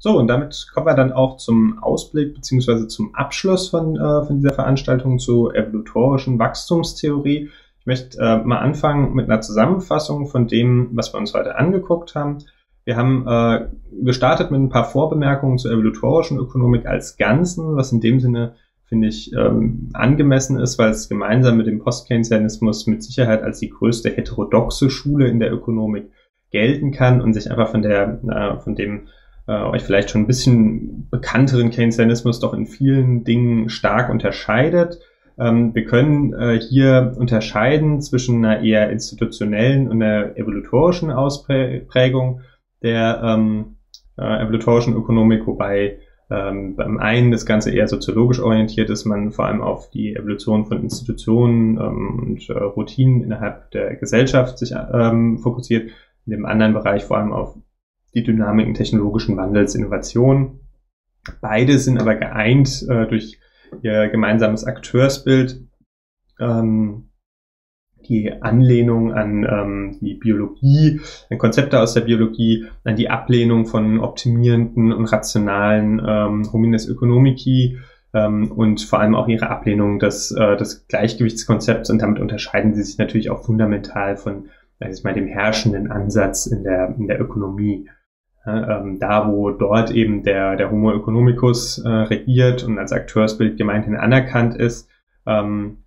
So, und damit kommen wir dann auch zum Ausblick beziehungsweise zum Abschluss von, äh, von dieser Veranstaltung zur evolutorischen Wachstumstheorie. Ich möchte äh, mal anfangen mit einer Zusammenfassung von dem, was wir uns heute angeguckt haben. Wir haben äh, gestartet mit ein paar Vorbemerkungen zur evolutorischen Ökonomik als Ganzen, was in dem Sinne, finde ich, ähm, angemessen ist, weil es gemeinsam mit dem Post-Keynesianismus mit Sicherheit als die größte heterodoxe Schule in der Ökonomik gelten kann und sich einfach von der, äh, von dem äh, euch vielleicht schon ein bisschen bekannteren Keynesianismus doch in vielen Dingen stark unterscheidet. Ähm, wir können äh, hier unterscheiden zwischen einer eher institutionellen und einer evolutorischen Ausprägung der ähm, äh, evolutorischen Ökonomik, wobei ähm, beim einen das Ganze eher soziologisch orientiert ist, man vor allem auf die Evolution von Institutionen ähm, und äh, Routinen innerhalb der Gesellschaft sich ähm, fokussiert, in dem anderen Bereich vor allem auf die Dynamiken technologischen Wandels, Innovation. Beide sind aber geeint äh, durch ihr gemeinsames Akteursbild, ähm, die Anlehnung an ähm, die Biologie, an Konzepte aus der Biologie, an die Ablehnung von optimierenden und rationalen ähm, Homines Economici ähm, und vor allem auch ihre Ablehnung des, äh, des Gleichgewichtskonzepts und damit unterscheiden sie sich natürlich auch fundamental von sag ich mal, dem herrschenden Ansatz in der, in der Ökonomie. Ähm, da, wo dort eben der, der Homo economicus äh, regiert und als Akteursbild gemeinhin anerkannt ist, ähm,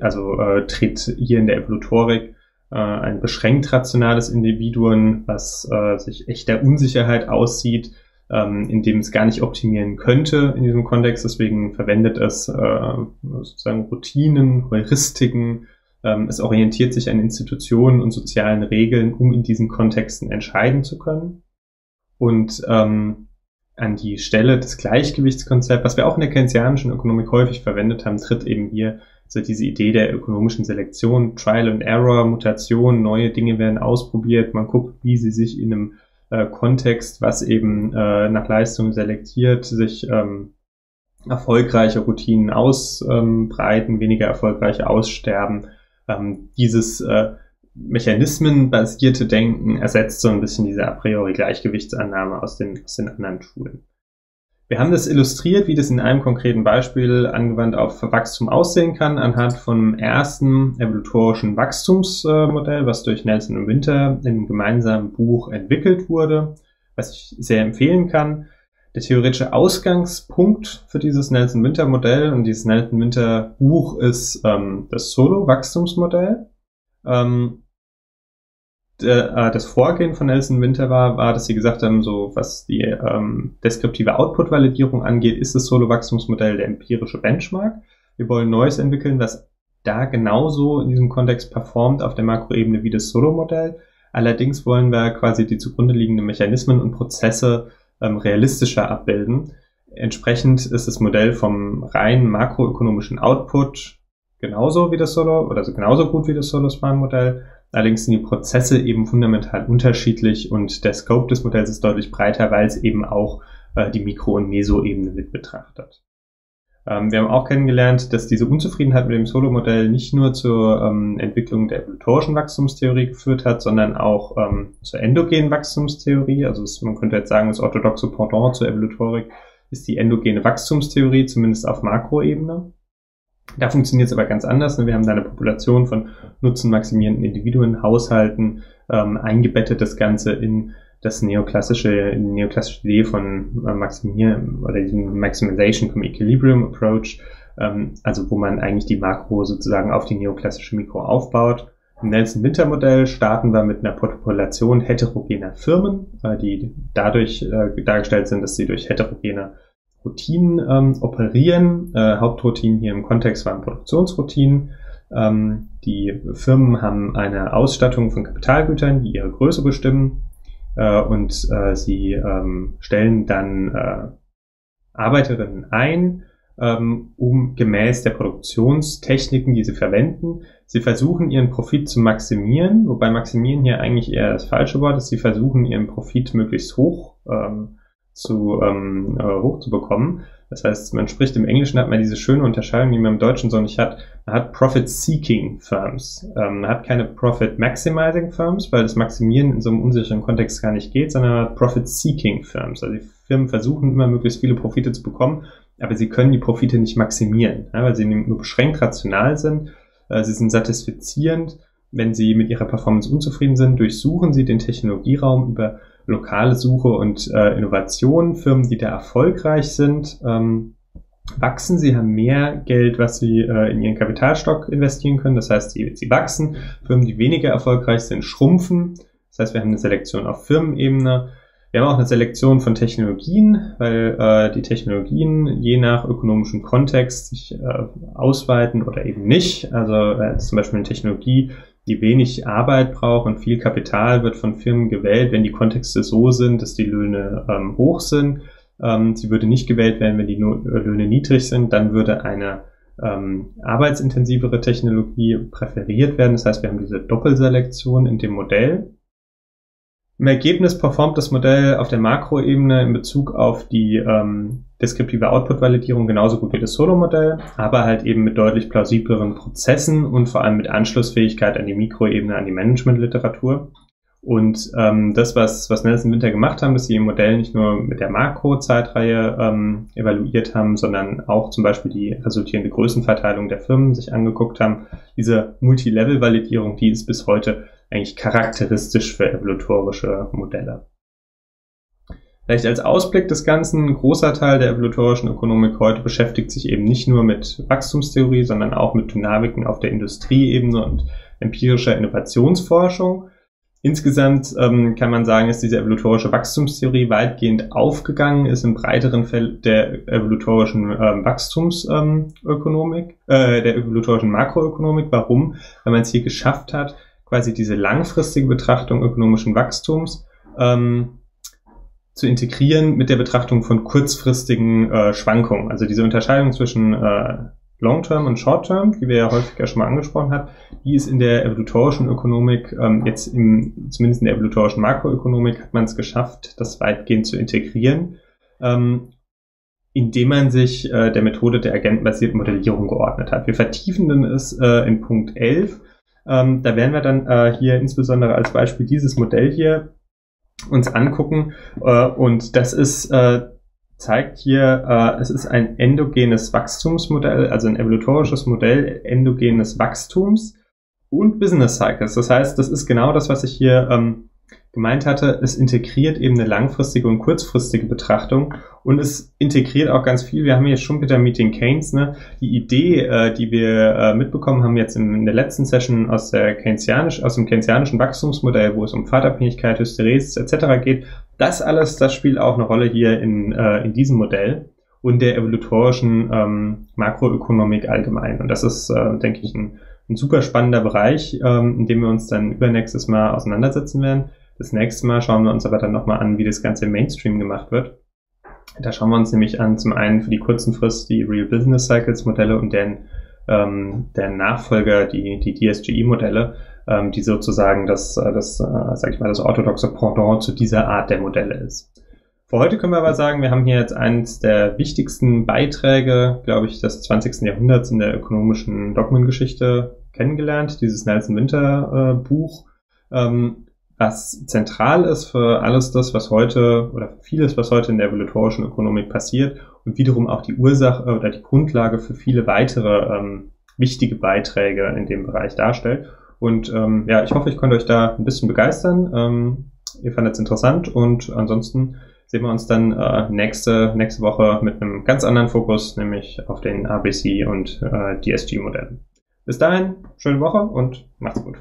also äh, tritt hier in der Evolutorik äh, ein beschränkt rationales Individuum, was äh, sich echter Unsicherheit aussieht, ähm, in dem es gar nicht optimieren könnte in diesem Kontext. Deswegen verwendet es äh, sozusagen Routinen, Heuristiken, ähm, es orientiert sich an Institutionen und sozialen Regeln, um in diesen Kontexten entscheiden zu können und ähm, an die Stelle des Gleichgewichtskonzepts, was wir auch in der keynesianischen Ökonomik häufig verwendet haben, tritt eben hier so diese Idee der ökonomischen Selektion, Trial and Error, Mutation, neue Dinge werden ausprobiert, man guckt, wie sie sich in einem äh, Kontext, was eben äh, nach Leistung selektiert, sich ähm, erfolgreiche Routinen ausbreiten, ähm, weniger erfolgreiche aussterben. Ähm, dieses äh, mechanismenbasierte Denken ersetzt so ein bisschen diese a priori Gleichgewichtsannahme aus den, aus den anderen Schulen. Wir haben das illustriert, wie das in einem konkreten Beispiel angewandt auf Wachstum aussehen kann, anhand vom ersten evolutorischen Wachstumsmodell, was durch Nelson und Winter in einem gemeinsamen Buch entwickelt wurde, was ich sehr empfehlen kann. Der theoretische Ausgangspunkt für dieses Nelson-Winter-Modell und dieses Nelson-Winter-Buch ist ähm, das Solo-Wachstumsmodell. Ähm, der, äh, das Vorgehen von Nelson Winter war, war, dass sie gesagt haben, so was die ähm, deskriptive Output-Validierung angeht, ist das Solo-Wachstumsmodell der empirische Benchmark. Wir wollen Neues entwickeln, was da genauso in diesem Kontext performt auf der Makroebene wie das Solo-Modell. Allerdings wollen wir quasi die zugrunde liegenden Mechanismen und Prozesse ähm, realistischer abbilden. Entsprechend ist das Modell vom rein makroökonomischen Output genauso wie das Solo oder so genauso gut wie das Solo-Span-Modell. Allerdings sind die Prozesse eben fundamental unterschiedlich und der Scope des Modells ist deutlich breiter, weil es eben auch äh, die Mikro- und Meso-Ebene mit betrachtet. Ähm, wir haben auch kennengelernt, dass diese Unzufriedenheit mit dem Solo-Modell nicht nur zur ähm, Entwicklung der evolutorischen Wachstumstheorie geführt hat, sondern auch ähm, zur endogenen Wachstumstheorie. Also es, man könnte jetzt sagen, das orthodoxe Pendant zur Evolutorik ist die endogene Wachstumstheorie, zumindest auf Makroebene. Da funktioniert es aber ganz anders. Ne? Wir haben da eine Population von nutzenmaximierenden Individuen, Haushalten, ähm, eingebettet das Ganze in das neoklassische, in die neoklassische Idee von äh, Maximieren oder diesem Maximization vom Equilibrium Approach, ähm, also wo man eigentlich die Makro sozusagen auf die neoklassische Mikro aufbaut. Im Nelson-Winter-Modell starten wir mit einer Population heterogener Firmen, äh, die dadurch äh, dargestellt sind, dass sie durch heterogene Routinen ähm, operieren. Äh, Hauptroutinen hier im Kontext waren Produktionsroutinen. Ähm, die Firmen haben eine Ausstattung von Kapitalgütern, die ihre Größe bestimmen äh, und äh, sie ähm, stellen dann äh, Arbeiterinnen ein, ähm, um gemäß der Produktionstechniken, die sie verwenden, sie versuchen ihren Profit zu maximieren, wobei maximieren hier eigentlich eher das falsche Wort ist. Sie versuchen ihren Profit möglichst hoch ähm, zu ähm, äh, hoch zu bekommen. Das heißt, man spricht im Englischen, hat man diese schöne Unterscheidung, die man im Deutschen so nicht hat. Man hat Profit-Seeking Firms. Ähm, man hat keine Profit-Maximizing Firms, weil das Maximieren in so einem unsicheren Kontext gar nicht geht, sondern man hat Profit-Seeking Firms. Also die Firmen versuchen immer möglichst viele Profite zu bekommen, aber sie können die Profite nicht maximieren, ja, weil sie nur beschränkt rational sind. Äh, sie sind satisfizierend. Wenn sie mit ihrer Performance unzufrieden sind, durchsuchen sie den Technologieraum über lokale Suche und äh, Innovation, Firmen, die da erfolgreich sind, ähm, wachsen. Sie haben mehr Geld, was sie äh, in ihren Kapitalstock investieren können. Das heißt, sie, sie wachsen. Firmen, die weniger erfolgreich sind, schrumpfen. Das heißt, wir haben eine Selektion auf Firmenebene. Wir haben auch eine Selektion von Technologien, weil äh, die Technologien je nach ökonomischem Kontext sich äh, ausweiten oder eben nicht. Also äh, zum Beispiel eine Technologie, die wenig Arbeit braucht und viel Kapital wird von Firmen gewählt, wenn die Kontexte so sind, dass die Löhne ähm, hoch sind. Ähm, sie würde nicht gewählt werden, wenn die no Löhne niedrig sind. Dann würde eine ähm, arbeitsintensivere Technologie präferiert werden. Das heißt, wir haben diese Doppelselektion in dem Modell. Im Ergebnis performt das Modell auf der Makroebene in Bezug auf die ähm, deskriptive Output-Validierung genauso gut wie das Solo-Modell, aber halt eben mit deutlich plausibleren Prozessen und vor allem mit Anschlussfähigkeit an die Mikroebene, an die Management-Literatur. Und ähm, das, was, was Nelson Winter gemacht haben, dass sie im Modell nicht nur mit der Makro-Zeitreihe ähm, evaluiert haben, sondern auch zum Beispiel die resultierende Größenverteilung der Firmen sich angeguckt haben. Diese Multilevel-Validierung, die ist bis heute eigentlich charakteristisch für evolutorische Modelle. Vielleicht als Ausblick des Ganzen, ein großer Teil der evolutorischen Ökonomik heute beschäftigt sich eben nicht nur mit Wachstumstheorie, sondern auch mit Dynamiken auf der Industrieebene und empirischer Innovationsforschung. Insgesamt ähm, kann man sagen, dass diese evolutorische Wachstumstheorie weitgehend aufgegangen ist im breiteren Feld der evolutorischen ähm, Wachstumsökonomik, äh, der evolutorischen Makroökonomik. Warum? Weil man es hier geschafft hat, quasi diese langfristige Betrachtung ökonomischen Wachstums ähm, zu integrieren mit der Betrachtung von kurzfristigen äh, Schwankungen. Also diese Unterscheidung zwischen äh, Long-Term und Short-Term, die wir ja häufiger schon mal angesprochen haben, die ist in der evolutorischen Ökonomik, ähm, jetzt im, zumindest in der evolutorischen Makroökonomik, hat man es geschafft, das weitgehend zu integrieren, ähm, indem man sich äh, der Methode der agentenbasierten Modellierung geordnet hat. Wir vertiefen es äh, in Punkt 11 ähm, da werden wir dann äh, hier insbesondere als Beispiel dieses Modell hier uns angucken. Äh, und das ist, äh, zeigt hier, äh, es ist ein endogenes Wachstumsmodell, also ein evolutorisches Modell endogenes Wachstums und Business Cycles. Das heißt, das ist genau das, was ich hier ähm, gemeint hatte, es integriert eben eine langfristige und kurzfristige Betrachtung und es integriert auch ganz viel. Wir haben hier schon wieder Meeting Keynes, ne? Die Idee, äh, die wir äh, mitbekommen haben jetzt in, in, der letzten Session aus der Keynesianisch, aus dem Keynesianischen Wachstumsmodell, wo es um Vaterabhängigkeit, Hysteresis etc. geht, das alles, das spielt auch eine Rolle hier in, äh, in diesem Modell und der evolutorischen ähm, Makroökonomik allgemein. Und das ist, äh, denke ich, ein, ein super spannender Bereich, ähm, in dem wir uns dann übernächstes Mal auseinandersetzen werden. Das nächste Mal schauen wir uns aber dann nochmal an, wie das Ganze im Mainstream gemacht wird. Da schauen wir uns nämlich an, zum einen für die kurzen Frist die Real Business Cycles Modelle und deren, ähm, deren Nachfolger, die, die DSGE-Modelle, ähm, die sozusagen das, äh, das äh, sag ich mal, das orthodoxe Pendant zu dieser Art der Modelle ist. Für heute können wir aber sagen, wir haben hier jetzt eines der wichtigsten Beiträge, glaube ich, des 20. Jahrhunderts in der ökonomischen Dogmengeschichte kennengelernt, dieses Nelson Winter äh, Buch. Ähm, was zentral ist für alles das, was heute oder vieles, was heute in der evolutorischen Ökonomik passiert und wiederum auch die Ursache oder die Grundlage für viele weitere ähm, wichtige Beiträge in dem Bereich darstellt. Und ähm, ja, ich hoffe, ich konnte euch da ein bisschen begeistern. Ähm, ihr fandet es interessant und ansonsten sehen wir uns dann äh, nächste, nächste Woche mit einem ganz anderen Fokus, nämlich auf den ABC und äh, DSG-Modellen. Bis dahin, schöne Woche und macht's gut.